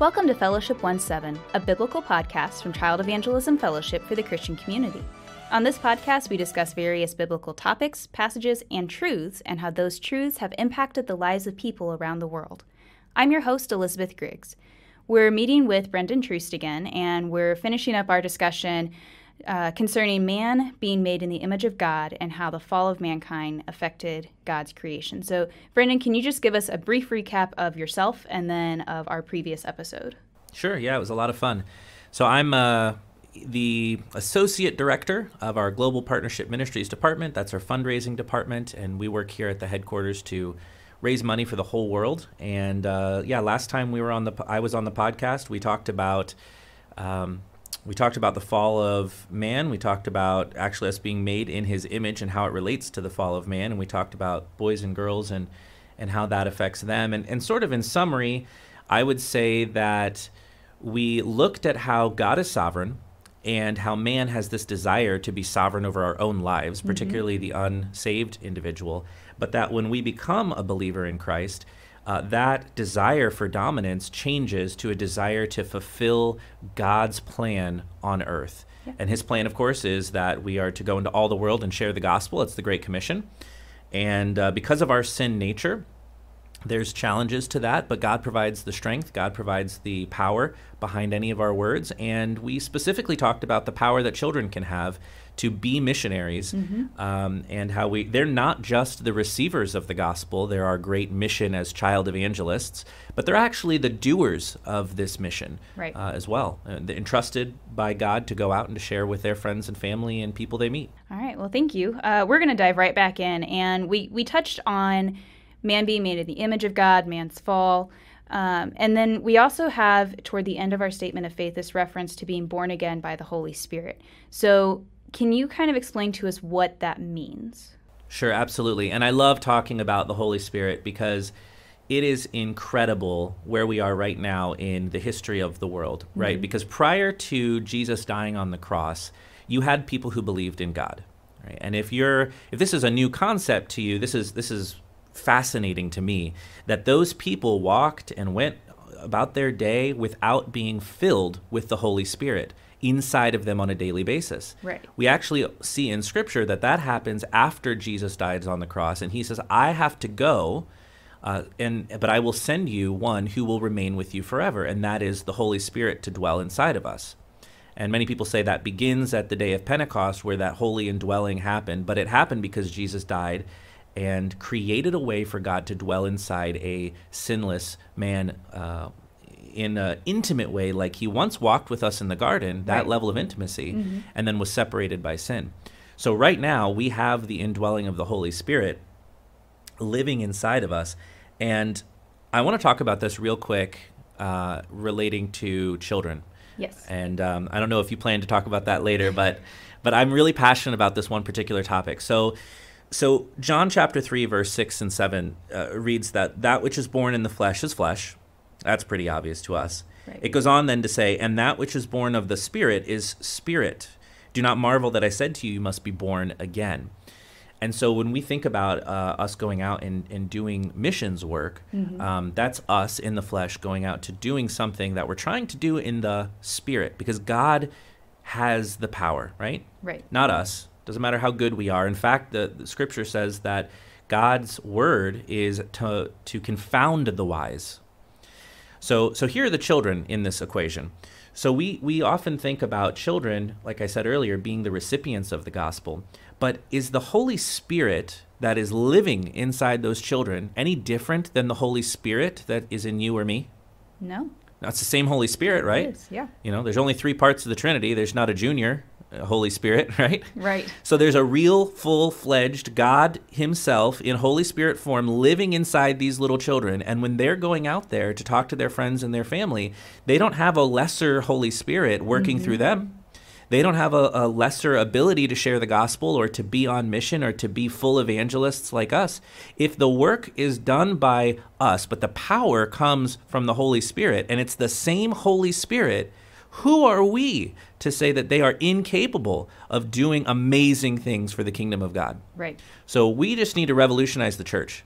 Welcome to Fellowship 1 7, a biblical podcast from Child Evangelism Fellowship for the Christian community. On this podcast, we discuss various biblical topics, passages, and truths, and how those truths have impacted the lives of people around the world. I'm your host, Elizabeth Griggs. We're meeting with Brendan Troost again, and we're finishing up our discussion uh, concerning man being made in the image of God and how the fall of mankind affected God's creation. So, Brendan, can you just give us a brief recap of yourself and then of our previous episode? Sure, yeah, it was a lot of fun. So, I'm uh, the associate director of our Global Partnership Ministries department. That's our fundraising department, and we work here at the headquarters to raise money for the whole world. And uh, yeah, last time we were on the, I was on the podcast. We talked about um, we talked about the fall of man. We talked about actually us being made in his image and how it relates to the fall of man. And we talked about boys and girls and, and how that affects them. And, and sort of in summary, I would say that we looked at how God is sovereign and how man has this desire to be sovereign over our own lives, mm-hmm. particularly the unsaved individual. But that when we become a believer in Christ, uh, that desire for dominance changes to a desire to fulfill God's plan on earth. Yeah. And his plan, of course, is that we are to go into all the world and share the gospel. It's the Great Commission. And uh, because of our sin nature, there's challenges to that, but God provides the strength, God provides the power behind any of our words. And we specifically talked about the power that children can have to be missionaries mm-hmm. um, and how we they're not just the receivers of the gospel they're our great mission as child evangelists but they're actually the doers of this mission right. uh, as well uh, entrusted by god to go out and to share with their friends and family and people they meet all right well thank you uh, we're going to dive right back in and we we touched on man being made in the image of god man's fall um, and then we also have, toward the end of our statement of faith, this reference to being born again by the Holy Spirit. So can you kind of explain to us what that means? Sure, absolutely. And I love talking about the Holy Spirit because it is incredible where we are right now in the history of the world, right? Mm-hmm. Because prior to Jesus dying on the cross, you had people who believed in God, right? And if you're if this is a new concept to you, this is this is fascinating to me that those people walked and went about their day without being filled with the Holy Spirit inside of them on a daily basis. Right. We actually see in Scripture that that happens after Jesus dies on the cross, and He says, "I have to go." Uh, and but I will send you one who will remain with you forever, and that is the Holy Spirit to dwell inside of us. And many people say that begins at the day of Pentecost, where that holy indwelling happened. But it happened because Jesus died and created a way for God to dwell inside a sinless man, uh, in an intimate way, like he once walked with us in the garden, that right. level of intimacy, mm-hmm. and then was separated by sin. So, right now, we have the indwelling of the Holy Spirit living inside of us. And I want to talk about this real quick uh, relating to children. Yes. And um, I don't know if you plan to talk about that later, but but I'm really passionate about this one particular topic. So, so John chapter three, verse six and seven uh, reads that that which is born in the flesh is flesh, that's pretty obvious to us. Right. It goes on then to say, And that which is born of the Spirit is spirit. Do not marvel that I said to you, you must be born again. And so when we think about uh, us going out and, and doing missions work, mm-hmm. um, that's us in the flesh going out to doing something that we're trying to do in the spirit because God has the power, right? Right. Not us. Doesn't matter how good we are. In fact, the, the scripture says that God's word is to, to confound the wise. So, so here are the children in this equation. So we, we often think about children, like I said earlier, being the recipients of the gospel. But is the Holy Spirit that is living inside those children any different than the Holy Spirit that is in you or me? No. That's the same Holy Spirit, right? yeah. You know, there's only three parts of the Trinity. There's not a junior. Holy Spirit, right? Right. So there's a real full fledged God Himself in Holy Spirit form living inside these little children. And when they're going out there to talk to their friends and their family, they don't have a lesser Holy Spirit working mm-hmm. through them. They don't have a, a, lesser ability to share the gospel or to be on mission or to be full evangelists like us. If the work is done by us, but the power comes from the Holy Spirit, and it's the same Holy Spirit who are we to say that they are incapable of doing amazing things for the kingdom of God? Right. So we just need to revolutionize the church.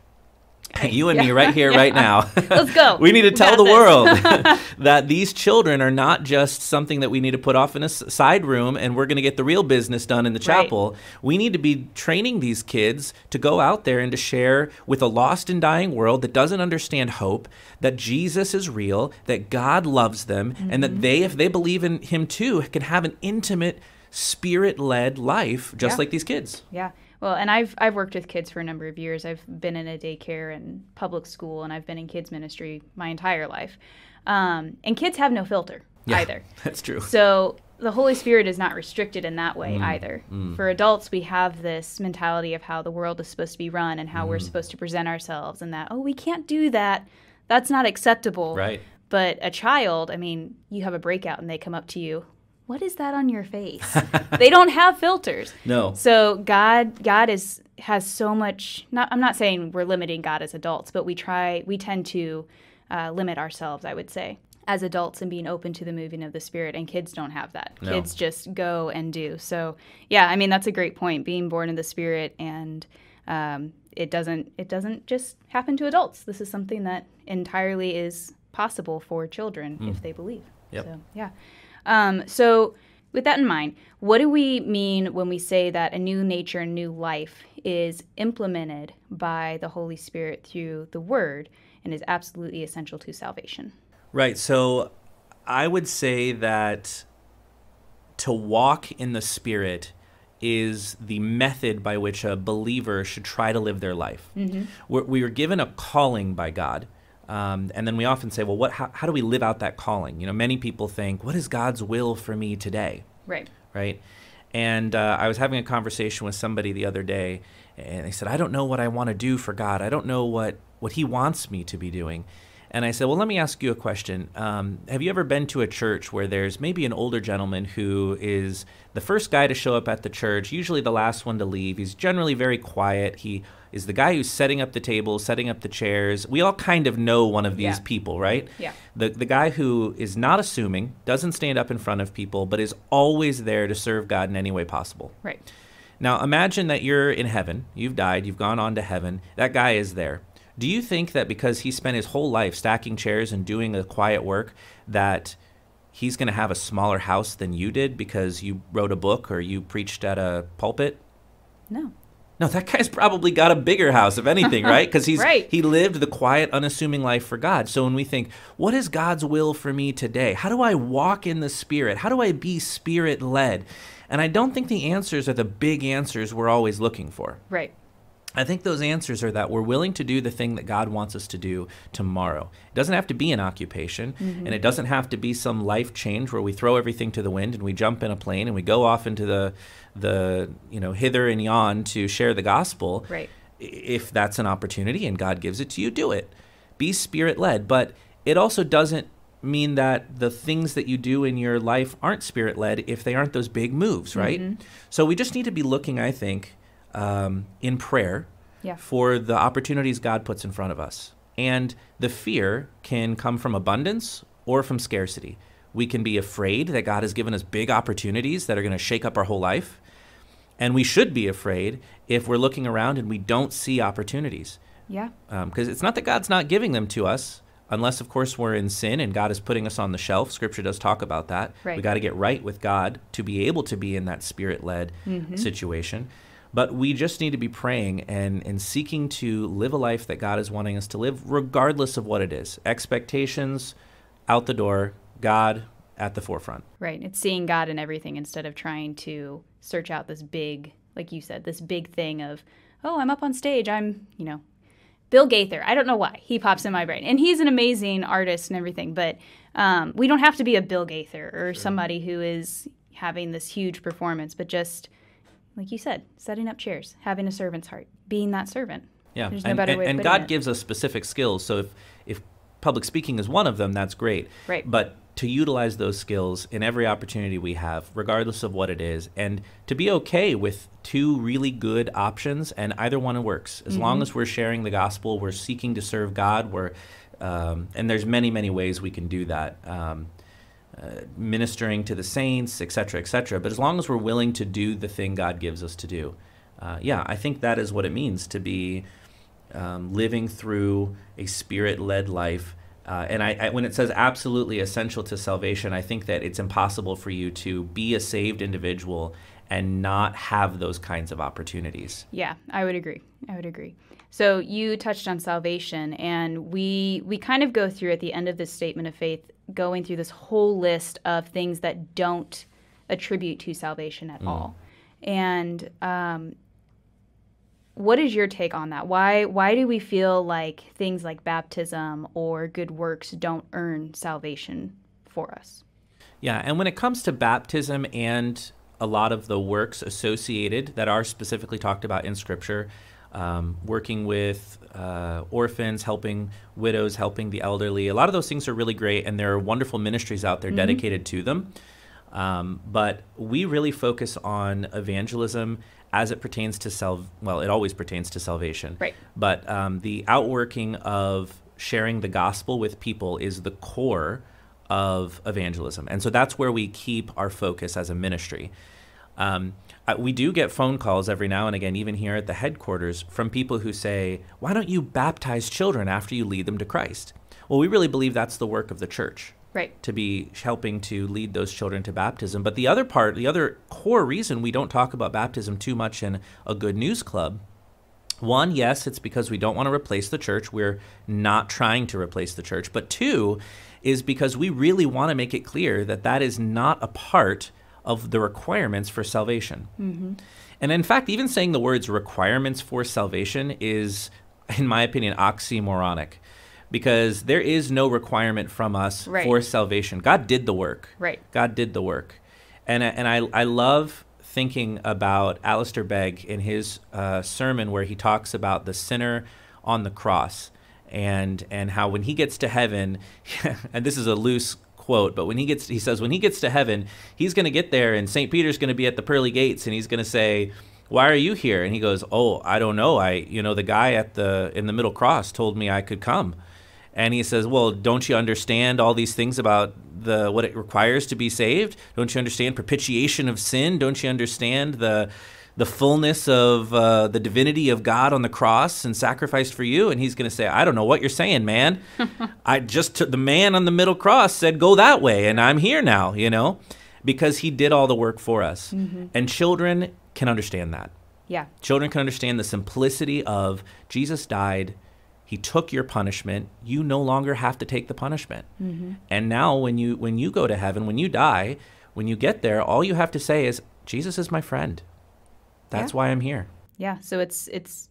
You and Yeah. me right here, Yeah. right now. Let's go. we need to tell the world that these children are not just something that we need to put off in a side room and we're going to get the real business done in the Right. chapel. We need to be training these kids to go out there and to share with a lost and dying world that doesn't understand hope that Jesus is real, that God loves them, and Mm-hmm. that they, if they believe in Him too, can have an intimate, spirit led life just Yeah. like these kids. Yeah. Well, and I've I've worked with kids for a number of years. I've been in a daycare and public school, and I've been in kids ministry my entire life. Um, and kids have no filter Yeah. either. That's true. So the Holy Spirit is not restricted in that Mm, way either. For adults, we have this mentality of how the world is supposed to be run and how we're Mm. supposed to present ourselves, and that, oh, we can't do that. That's not acceptable. Right. But a child, I mean, you have a breakout and they come up to you. What is that on your face? they don't have filters. No. So God, God is has so much. Not, I'm not saying we're limiting God as adults, but we try. We tend to uh, limit ourselves. I would say as adults and being open to the moving of the Spirit, and kids don't have that. No. Kids just go and do. So yeah, I mean that's a great point. Being born in the Spirit, and um, it doesn't it doesn't just happen to adults. This is something that entirely is possible for children if they believe. Mm. Yep. So yeah. Um, so, with that in mind, what do we mean when we say that a new nature, a new life is implemented by the Holy Spirit through the Word and is absolutely essential to salvation? Right. So I would say that to walk in the Spirit is the method by which a believer should try to live their life. We're, we are given a calling by God. Um, and then we often say, well, what, how, how do we live out that calling? You know, many people think, what is God's will for me today? Right. right? And uh, I was having a conversation with somebody the other day, and they said, "I don't know what I want to do for God. I don't know what what He wants me to be doing." And I said, "Well, let me ask you a question. Um, have you ever been to a church where there's maybe an older gentleman who is the first guy to show up at the church, usually the last one to leave? He's generally very quiet. He is the guy who's setting up the tables, setting up the chairs. We all kind of know one of these Yeah. people, right? Yeah. The, the guy who is not assuming, doesn't stand up in front of people, but is always there to serve God in any way possible. Right. Now, imagine that you're in heaven, you've died, you've gone on to heaven, that guy is there. Do you think that because he spent his whole life stacking chairs and doing the quiet work, that he's going to have a smaller house than you did because you wrote a book or you preached at a pulpit? No. No, that guy's probably got a bigger house, if anything, right? Because he's Right. he lived the quiet, unassuming life for God. So when we think, what is God's will for me today? How do I walk in the Spirit? How do I be Spirit led? And I don't think the answers are the big answers we're always looking for. Right. I think those answers are that we're willing to do the thing that God wants us to do tomorrow. It doesn't have to be an occupation, mm-hmm. and it doesn't have to be some life change where we throw everything to the wind and we jump in a plane and we go off into the the you know hither and yon to share the gospel. Right. If that's an opportunity and God gives it to you, do it. Be spirit led, but it also doesn't mean that the things that you do in your life aren't spirit led if they aren't those big moves, right? Mm-hmm. So we just need to be looking, I think, um, in prayer Yeah. for the opportunities God puts in front of us. And the fear can come from abundance or from scarcity. We can be afraid that God has given us big opportunities that are going to shake up our whole life. And we should be afraid if we're looking around and we don't see opportunities. Yeah. Because it's not that God's not giving them to us, unless, of course, we're in sin and God is putting us on the shelf. Scripture does talk about that. Right. We got to get right with God to be able to be in that spirit led situation. But we just need to be praying and, and seeking to live a life that God is wanting us to live, regardless of what it is. Expectations out the door, God at the forefront. Right. It's seeing God in everything instead of trying to search out this big, like you said, this big thing of, oh, I'm up on stage. I'm, you know, Bill Gaither. I don't know why he pops in my brain, and he's an amazing artist and everything. But um, we don't have to be a Bill Gaither or somebody who is having this huge performance, but just like you said, setting up chairs, having a servant's heart, being that servant. Yeah, There's no and, better and, way and God gives us specific skills. So if if public speaking is one of them, that's great. Right. But to utilize those skills in every opportunity we have, regardless of what it is, and to be okay with two really good options, and either one works. As long Mm-hmm. as we're sharing the gospel, we're seeking to serve God. We're um, and there's many many ways we can do that. Um, uh, ministering to the saints, et cetera, et cetera. But as long as we're willing to do the thing God gives us to do, uh, yeah, I think that is what it means to be um, living through a spirit led life. Uh, and I, I, when it says absolutely essential to salvation, I think that it's impossible for you to be a saved individual and not have those kinds of opportunities. Yeah, I would agree. I would agree. So you touched on salvation, and we we kind of go through at the end of this statement of faith, going through this whole list of things that don't attribute to salvation at mm. all. And um, what is your take on that? Why why do we feel like things like baptism or good works don't earn salvation for us? Yeah, and when it comes to baptism and a lot of the works associated that are specifically talked about in Scripture, um, working with uh, orphans, helping widows, helping the elderly. A lot of those things are really great, and there are wonderful ministries out there mm-hmm. dedicated to them. Um, but we really focus on evangelism as it pertains to self. Well, it always pertains to salvation. Right. But um, the outworking of sharing the gospel with people is the core of evangelism, and so that's where we keep our focus as a ministry. Um, we do get phone calls every now and again, even here at the headquarters, from people who say, Why don't you baptize children after you lead them to Christ? Well, we really believe that's the work of the church. Right. To be helping to lead those children to baptism. But the other part, the other core reason we don't talk about baptism too much in a good news club one, yes, it's because we don't want to replace the church. We're not trying to replace the church. But two, is because we really want to make it clear that that is not a part of the requirements for salvation. Mm-hmm. And in fact, even saying the words requirements for salvation is, in my opinion, oxymoronic because there is no requirement from us right. for salvation. God did the work. Right. God did the work. And, and I, I love thinking about Alistair Begg in his uh, sermon where he talks about the sinner on the cross and and how when he gets to heaven and this is a loose quote, but when he gets, he says, when he gets to heaven, he's going to get there, and St. Peter's going to be at the pearly gates, and he's going to say, "Why are you here?" And he goes, "Oh, I don't know. I, you know, the guy at the in the middle cross told me I could come." And he says, "Well, don't you understand all these things about the what it requires to be saved? Don't you understand propitiation of sin? Don't you understand the the fullness of uh, the divinity of God on the cross and sacrificed for you. And he's going to say, I don't know what you're saying, man. I just took the man on the middle cross said, go that way. And I'm here now, you know, because he did all the work for us. Mm-hmm. And children can understand that. Yeah. Children can understand the simplicity of Jesus died. He took your punishment. You no longer have to take the punishment. Mm-hmm. And now when you when you go to heaven, when you die, when you get there, all you have to say is Jesus is my friend. That's yeah. why I'm here. Yeah. So it's it's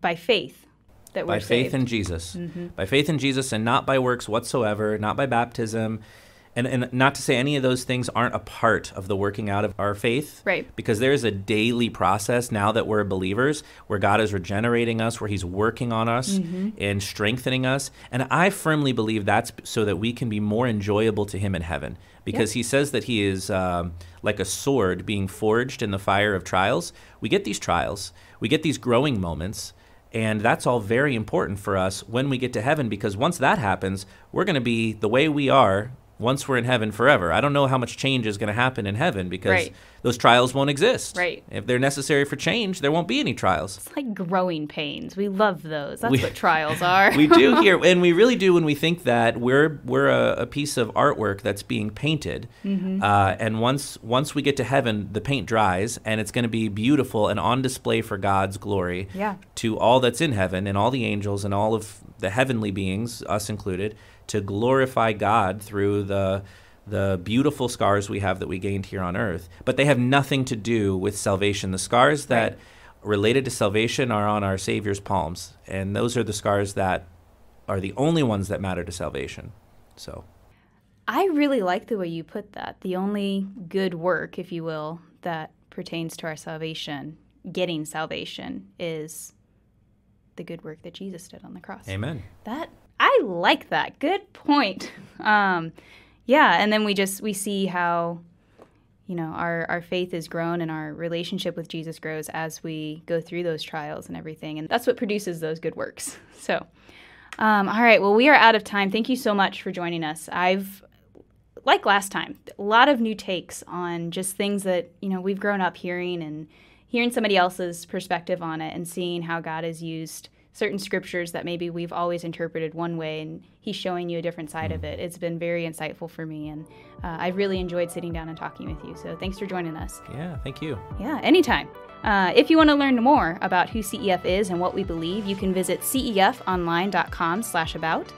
by faith that we're by faith in Jesus, mm-hmm. by faith in Jesus, and not by works whatsoever, not by baptism, and and not to say any of those things aren't a part of the working out of our faith, right? Because there is a daily process now that we're believers, where God is regenerating us, where He's working on us mm-hmm. and strengthening us, and I firmly believe that's so that we can be more enjoyable to Him in heaven because yep. he says that he is um, like a sword being forged in the fire of trials. We get these trials, we get these growing moments. And that's all very important for us when we get to heaven because once that happens, we're going to be the way we are once we're in heaven forever. I don't know how much change is going to happen in heaven because right. those trials won't exist. Right. If they're necessary for change, there won't be any trials. It's like growing pains. We love those. That's we, what trials are. we do here, and we really do when we think that we're we're a, a piece of artwork that's being painted, mm-hmm. uh, and once once we get to heaven, the paint dries, and it's going to be beautiful and on display for God's glory yeah. to all that's in heaven and all the angels and all of the heavenly beings, us included to glorify God through the the beautiful scars we have that we gained here on earth, but they have nothing to do with salvation. The scars that right. related to salvation are on our Savior's palms, and those are the scars that are the only ones that matter to salvation. So I really like the way you put that. The only good work, if you will, that pertains to our salvation, getting salvation, is the good work that Jesus did on the cross. Amen. That I like that. Good point. Um, yeah, and then we just we see how you know our our faith is grown and our relationship with Jesus grows as we go through those trials and everything, and that's what produces those good works. So, um, all right, well, we are out of time. Thank you so much for joining us. I've like last time, a lot of new takes on just things that you know we've grown up hearing and hearing somebody else's perspective on it and seeing how God has used certain scriptures that maybe we've always interpreted one way and he's showing you a different side of Mm. it. It's been very insightful for me and uh, I've really enjoyed sitting down and talking with you. So thanks for joining us. Yeah, thank you. Yeah, anytime. Uh, if you want to learn more about who CEF is and what we believe, you can visit cefonline.com slash about.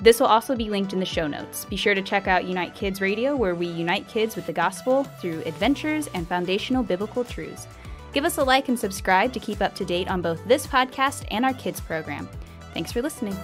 This will also be linked in the show notes. Be sure to check out Unite Kids Radio, where we unite kids with the gospel through adventures and foundational biblical truths. Give us a like and subscribe to keep up to date on both this podcast and our kids program. Thanks for listening.